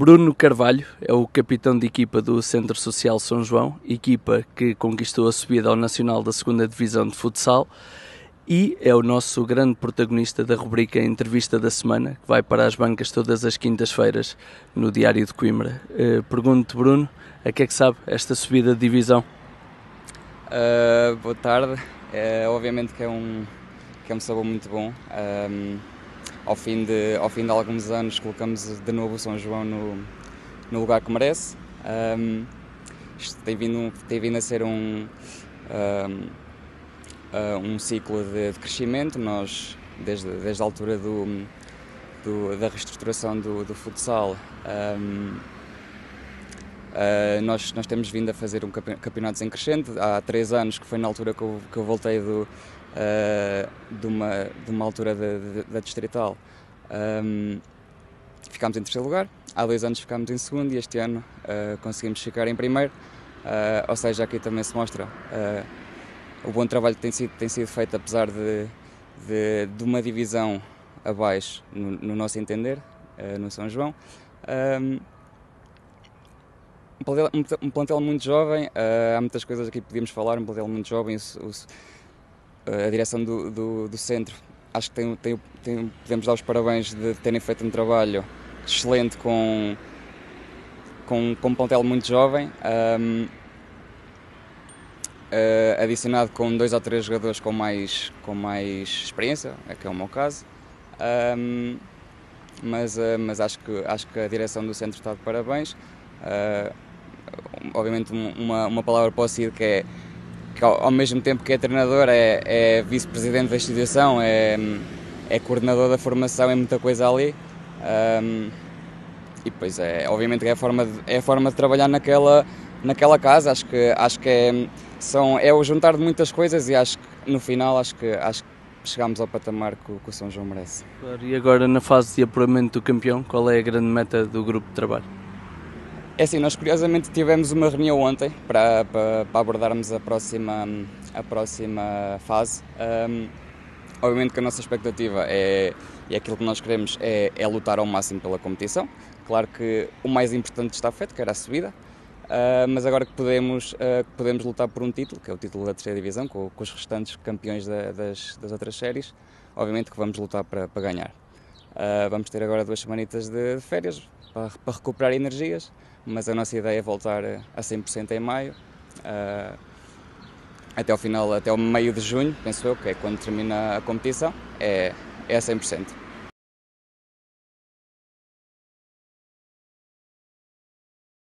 Bruno Carvalho é o capitão de equipa do Centro Social São João, equipa que conquistou a subida ao Nacional da 2 Divisão de Futsal e é o nosso grande protagonista da rubrica Entrevista da Semana, que vai para as bancas todas as quintas-feiras no Diário de Coimbra. Uh, Pergunto, Bruno, a que é que sabe esta subida de divisão? Uh, boa tarde. Uh, obviamente que é um, que é um sabor muito bom. Um, ao, fim de, ao fim de alguns anos colocamos de novo o São João no, no lugar que merece. Um, isto tem vindo, tem vindo a ser um, um, uh, um ciclo de, de, crescimento. Nós, desde, desde a altura do, do da reestruturação do, do futsal, um, Uh, nós, nós temos vindo a fazer um campeonato em crescente. Há três anos, que foi na altura que eu, que eu voltei do, de, uma, de uma altura da distrital, um, ficámos em terceiro lugar. Há dois anos ficámos em segundo e este ano uh, conseguimos ficar em primeiro. ou seja, aqui também se mostra o bom trabalho que tem sido, tem sido feito, apesar de, de, de uma divisão abaixo, no, no nosso entender, no São João. Um, um plantel, muito jovem, uh, há muitas coisas aqui que podíamos falar, um plantel muito jovem, o, o, a direção do, do, do, centro, acho que tem, tem, tem, podemos dar os parabéns de terem feito um trabalho excelente com, com, com um plantel muito jovem, um, uh, ah, adicionado com dois ou três jogadores com mais, com mais experiência, é que é o meu caso. Um, mas, uh, mas acho, que, acho que a direção do centro está de parabéns. Uh, obviamente uma, uma palavra para o Cid que é que ao, mesmo tempo que é treinador é, é vice-presidente da instituição, é, é coordenador da formação, é muita coisa ali. Um, e depois é, obviamente é a forma de, é a forma de trabalhar naquela, naquela casa, acho que, acho que é, são, é o juntar de muitas coisas e acho que no final acho que, acho que chegámos ao patamar que, que o São João merece. E agora na fase de apuramento do campeão, qual é a grande meta do grupo de trabalho? É assim, nós curiosamente tivemos uma reunião ontem para, para, para abordarmos a próxima, a próxima fase. Um, obviamente que a nossa expectativa é, e aquilo que nós queremos é, é, lutar ao máximo pela competição. Claro que o mais importante está feito, que era a subida, uh, mas agora que podemos, uh, podemos lutar por um título, que é o título da terceira divisão, com, com os restantes campeões da, das, das outras séries, obviamente que vamos lutar para, para ganhar. Uh, vamos ter agora duas semanitas de, férias para, para recuperar energias mas a nossa ideia é voltar a 100% em maio, uh, até ao final, até o meio de junho, penso eu, que é quando termina a competição, é, é a 100%.